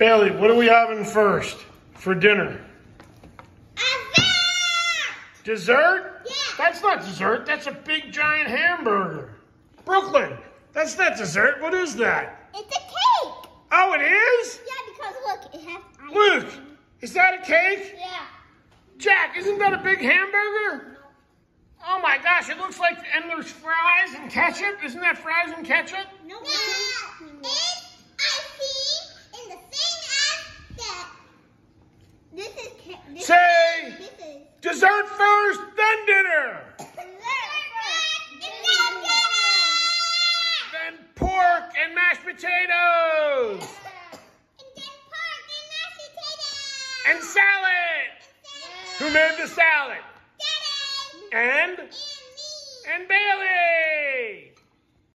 Bailey, what are we having first for dinner? Dessert? Yeah. That's not dessert. That's a big giant hamburger. Brooklyn, that's not dessert. What is that? It's a cake. Oh, it is? Yeah, because look, it has ice. Luke, is that a cake? Yeah. Jack, isn't that a big hamburger? No. Oh my gosh, it looks like, and there's fries and ketchup. Isn't that fries and ketchup? No. Yeah. It's icy in the same as that. This is ca- this Say Is, this is. dessert first, then dinner. Then pork and mashed potatoes. And salad. Who made the salad? Daddy. And? And me. And Bailey.